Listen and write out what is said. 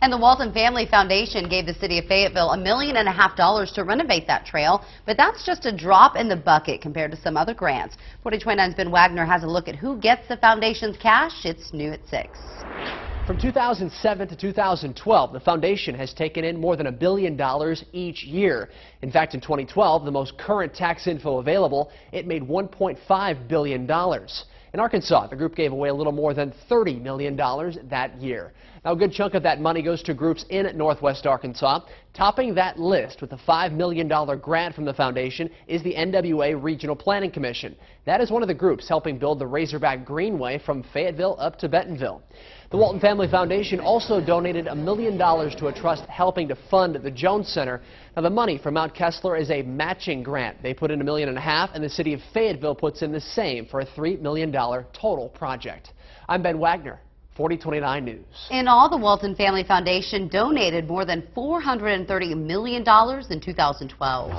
And the Walton Family Foundation gave the city of Fayetteville a million and a half dollars to renovate that trail, but that's just a drop in the bucket compared to some other grants. 4029's Ben Wagner has a look at who gets the foundation's cash. It's new at 6. From 2007 to 2012, the foundation has taken in more than a billion dollars each year. In fact, in 2012, the most current tax info available, it made $1.5 billion. In Arkansas, the group gave away a little more than $30 million that year. Now, a good chunk of that money goes to groups in Northwest Arkansas. Topping that list with a $5 million grant from the foundation is the NWA Regional Planning Commission. That is one of the groups helping build the Razorback Greenway from Fayetteville up to Bentonville. The Walton Family Foundation also donated a million dollars to a trust helping to fund the Jones Center. Now, the money from Mount Kessler is a matching grant. They put in a million and a half, and the city of Fayetteville puts in the same for a $3 million total project. I'm Ben Wagner. 4029 News. In all, the Walton Family Foundation donated more than $430 million in 2012.